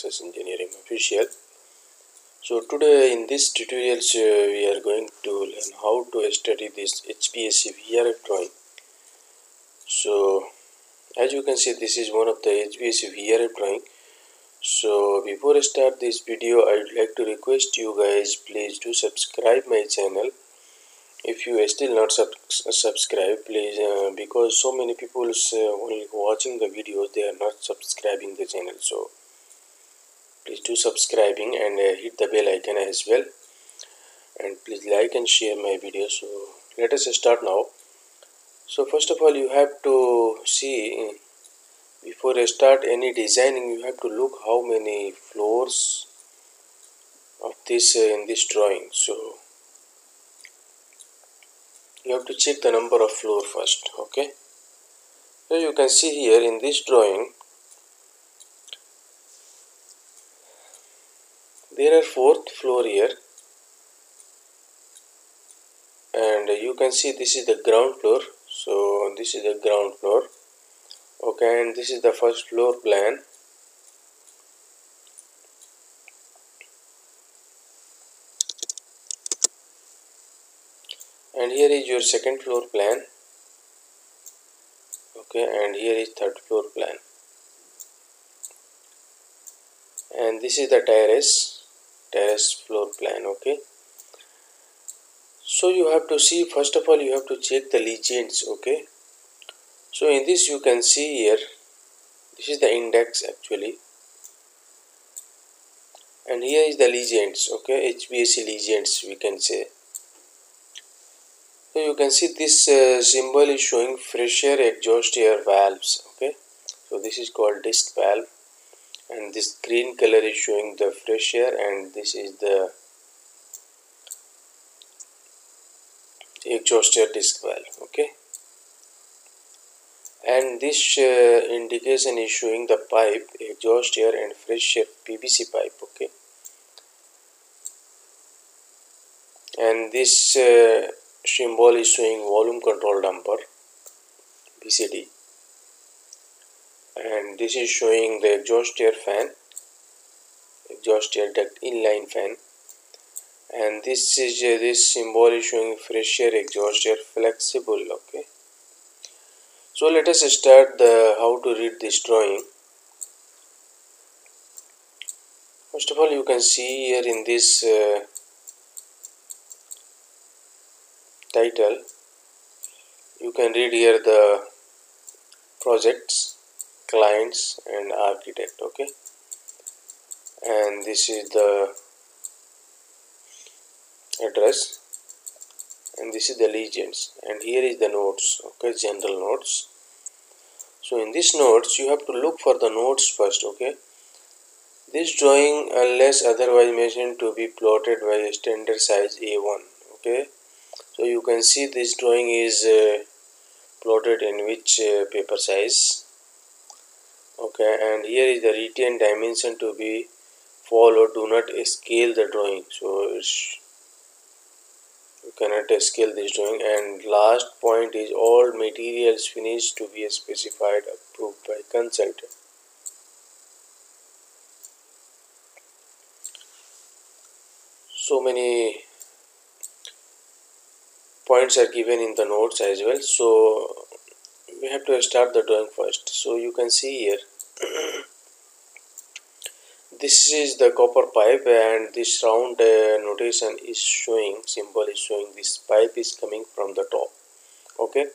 success engineering. Official so today in this tutorials uh, we are going to learn how to study this HVAC VRF drawing. So as you can see this is one of the HVAC VRF drawing. So before I start this video I'd like to request you guys please do subscribe my channel. If you are still not sub subscribed please uh, because so many people uh, only watching the videos they are not subscribing the channel. So please do subscribing and uh, hit the bell icon as well. And please like and share my video so let us start now. So first of all you have to see before I start any designing you have to look how many floors of this uh, in this drawing. So you have to check the number of floor first okay? So you can see here in this drawing there are fourth floor here. And you can see this is the ground floor. So this is the ground floor. Okay and this is the first floor plan. And here is your second floor plan. Okay and here is third floor plan. And this is the terrace terrace floor plan okay? So you have to see first of all you have to check the legends okay? So in this you can see here this is the index actually. And here is the legends okay? HVAC legends we can say. So you can see this uh, symbol is showing fresh air exhaust air valves okay? So this is called disc valve and this green color is showing the fresh air and this is the exhaust air disc valve okay? And this uh, indication is showing the pipe exhaust air and fresh air PVC pipe okay? And this uh, symbol is showing volume control damper VCD and this is showing the exhaust air fan exhaust air duct inline fan. And this is uh, this symbol is showing fresh air exhaust air flexible okay. So let us start the how to read this drawing. First of all you can see here in this uh, title you can read here the projects clients and architect okay? And this is the address. And this is the legends and here is the notes okay? General notes. So in this notes you have to look for the notes first okay? This drawing unless otherwise mentioned to be plotted by a standard size a1 okay? So you can see this drawing is uh, plotted in which uh, paper size okay and here is the retained dimension to be followed do not scale the drawing. So it's you cannot scale this drawing. And last point is all materials finished to be specified approved by consultant so many points are given in the notes as well. So we have to start the drawing first. So you can see here this is the copper pipe and this round uh, notation is showing symbol is showing this pipe is coming from the top. Okay?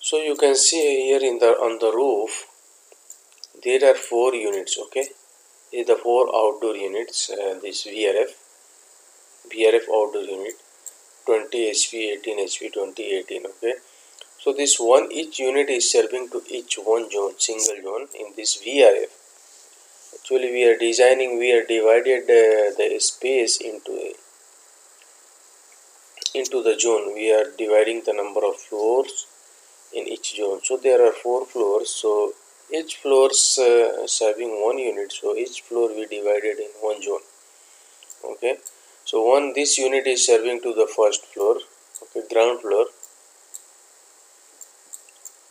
So you can see here in the on the roof there are four units okay? Is the four outdoor units uh, this vrf vrf outdoor unit 20 HP, 18 HP, 2018 Okay. So this one each unit is serving to each one zone, single zone in this VRF. Actually, we are designing, we are divided uh, the space into a, into the zone. We are dividing the number of floors in each zone. So there are four floors. So each floors uh, serving one unit. So each floor we divided in one zone. Okay so one this unit is serving to the first floor okay ground floor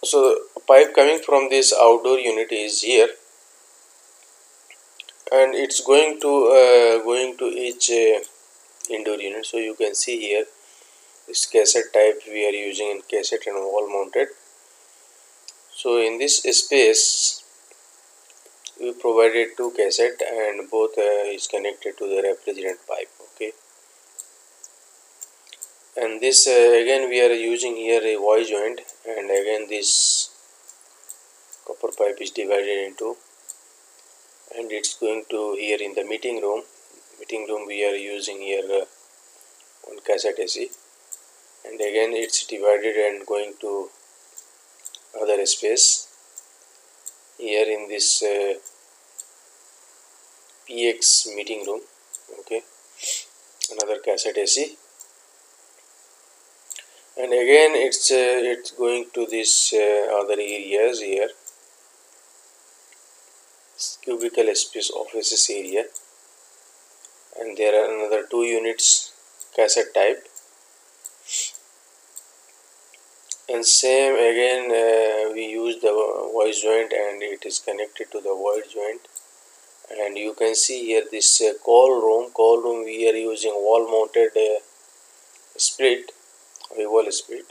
so pipe coming from this outdoor unit is here. And it's going to uh, going to each uh, indoor unit. So you can see here this cassette type we are using in cassette and wall mounted. So in this space we provided two cassette and both uh, is connected to the refrigerant pipe okay? And this uh, again we are using here a Y joint and again this copper pipe is divided into and it's going to here in the meeting room. Meeting room we are using here uh, cassette AC and again it's divided and going to other space. Here in this uh, PX meeting room okay another cassette AC and again it's uh, it's going to this uh, other areas here. Cubicle space offices area. And there are another two units cassette type. And same again uh, we use the voice joint and it is connected to the void joint. And you can see here this uh, call room. Call room we are using wall mounted uh, split wall speed.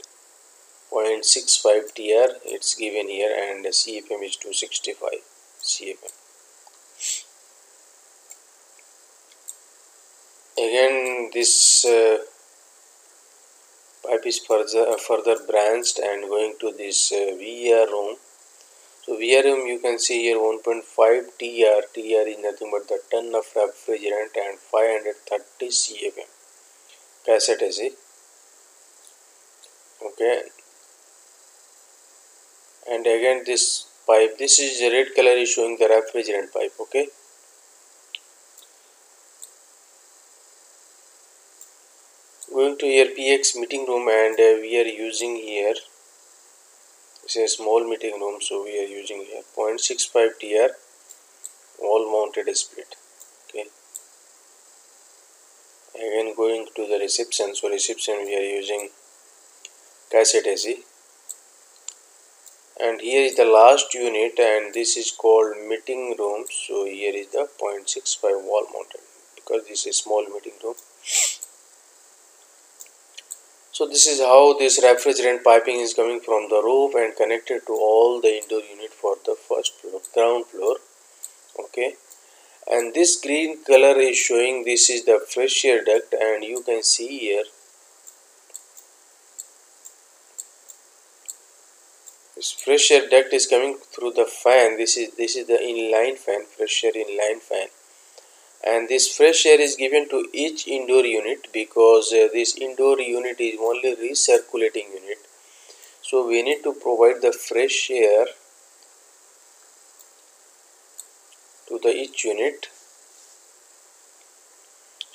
0.65 TR it's given here and CFM is 265 CFM again this uh, pipe is further uh, further branched and going to this uh, VR room. So VR room you can see here 1.5 TR TR is nothing but the ton of refrigerant and 530 CFM cassette AC okay. And again this pipe this is the red color is showing the refrigerant pipe okay? Going to here px meeting room and uh, we are using here is a small meeting room so we are using here 0.65 tr wall mounted split okay? Again going to the reception so reception we are using cassette AC and here is the last unit and this is called meeting room. So here is the 0.65 wall mounted because this is a small meeting room. So this is how this refrigerant piping is coming from the roof and connected to all the indoor unit for the first floor ground floor. Okay. And this green color is showing this is the fresh air duct and you can see here this fresh air duct is coming through the fan. This is this is the inline fan fresh air inline fan. And this fresh air is given to each indoor unit because uh, this indoor unit is only recirculating unit. So we need to provide the fresh air to the each unit.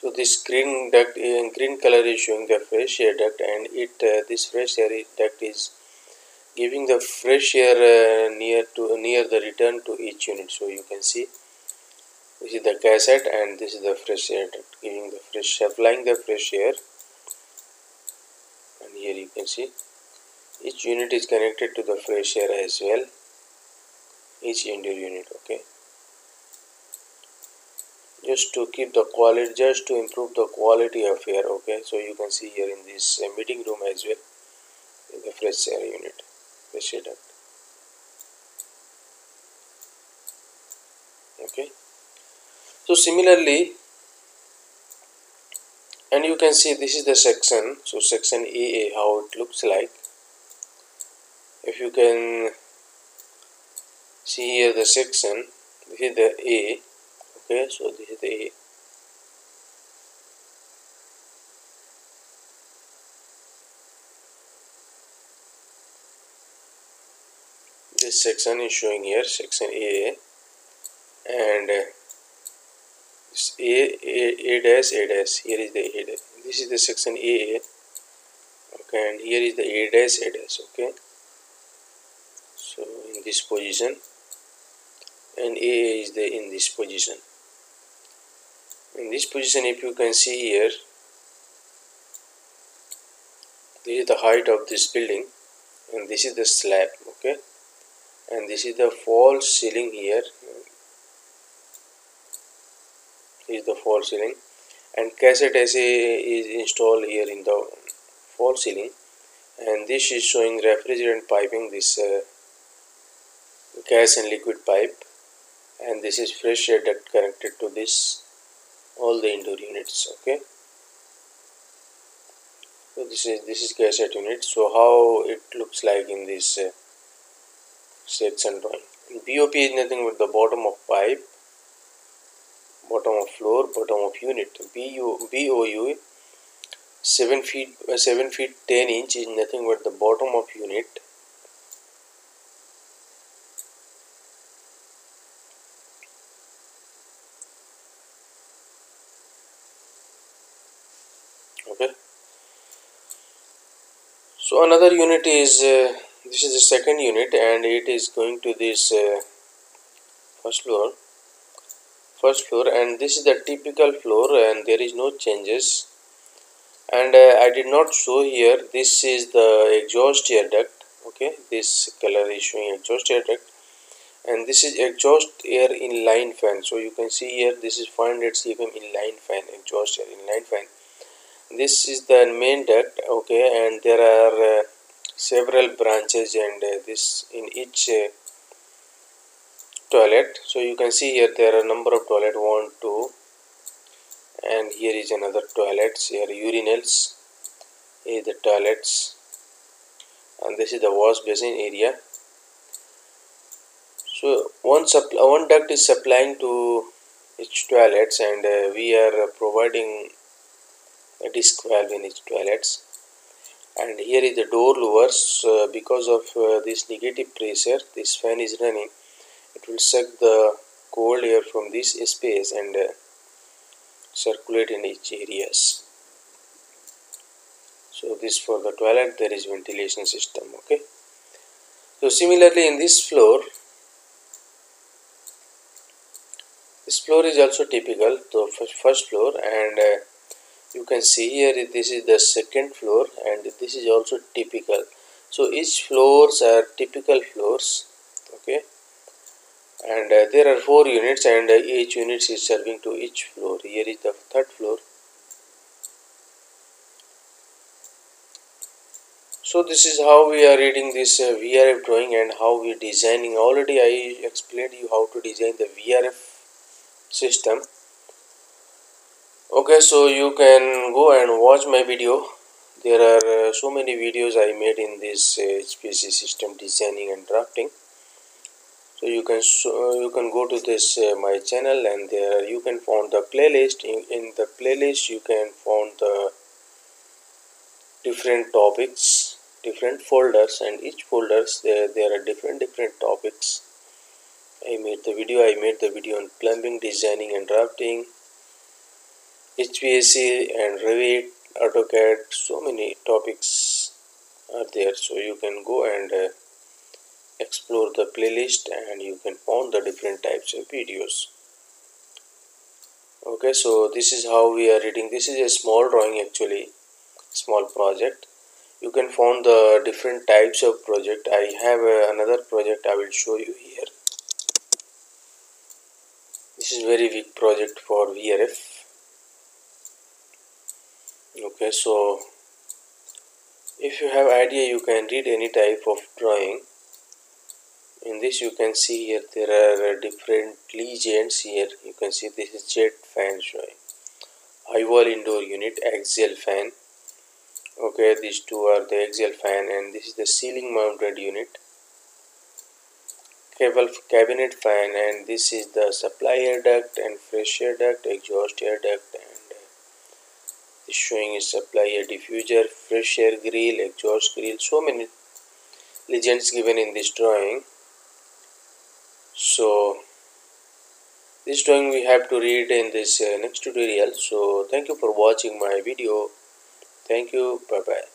So this green duct in uh, green color is showing the fresh air duct and it uh, this fresh air duct is giving the fresh air uh, near to near the return to each unit. So you can see this is the cassette and this is the fresh air giving the fresh applying the fresh air. And here you can see each unit is connected to the fresh air as well. Each indoor unit okay. Just to keep the quality just to improve the quality of air okay. So you can see here in this uh, meeting room as well the fresh air unit okay? So similarly and you can see this is the section. So section AA how it looks like. If you can see here the section this is the A. Okay? So this is the A this section is showing here section A and uh, A, A, A dash A dash. Here is the A dash. This is the section A. Okay and here is the A dash A dash okay? So in this position and A is the in this position. In this position if you can see here this is the height of this building and this is the slab okay and this is the false ceiling here. Is the false ceiling. And cassette AC is installed here in the false ceiling. And this is showing refrigerant piping this uh, gas and liquid pipe. And this is fresh air duct connected to this all the indoor units okay? So this is this is cassette unit. So how it looks like in this uh, section drawing BOP is nothing but the bottom of pipe bottom of floor bottom of unit. BU, BOU 7 feet uh, 7 feet 10 inch is nothing but the bottom of unit. Okay. So another unit is uh, this is the second unit and it is going to this uh, first floor. First floor and this is the typical floor and there is no changes. And uh, I did not show here this is the exhaust air duct okay? This color is showing exhaust air duct. And this is exhaust air inline fan. So you can see here this is 500 cfm inline fan exhaust air inline fan. This is the main duct okay? And there are uh, several branches and uh, this in each uh, toilet. So you can see here there are number of toilet one two and here is another toilets here urinals here is the toilets and this is the wash basin area. So one supply one duct is supplying to each toilets and uh, we are providing a disc valve in each toilets and here is the door louvers uh, because of uh, this negative pressure this fan is running. It will suck the cold air from this space and uh, circulate in each areas. So this for the toilet there is ventilation system okay? So similarly in this floor this floor is also typical. The first floor and uh, you can see here this is the second floor and this is also typical. So each floors are typical floors okay? And uh, there are four units and uh, each unit is serving to each floor. Here is the third floor. So this is how we are reading this uh, VRF drawing and how we are designing. Already I explained you how to design the VRF system okay so you can go and watch my video. There are uh, so many videos I made in this uh, HVAC system designing and drafting. So you can so, you can go to this uh, my channel and there you can find the playlist. In, in the playlist you can find the different topics different folders and each folders there there are different different topics. I made the video I made the video on plumbing designing and drafting HVAC and Revit, AutoCAD, so many topics are there. So you can go and uh, explore the playlist and you can find the different types of videos. Okay, so this is how we are reading. This is a small drawing actually, small project. You can find the different types of project. I have uh, another project I will show you here. This is very big project for VRF okay so if you have idea you can read any type of drawing. In this you can see here there are different legends here. You can see this is jet fan showing high wall indoor unit axial fan. Okay these two are the axial fan and this is the ceiling mounted unit. Cable cabinet fan and this is the supply air duct and fresh air duct exhaust air duct showing supply a diffuser fresh air grill exhaust grill so many legends given in this drawing. So this drawing we have to read in this uh, next tutorial. So thank you for watching my video. Thank you. Bye bye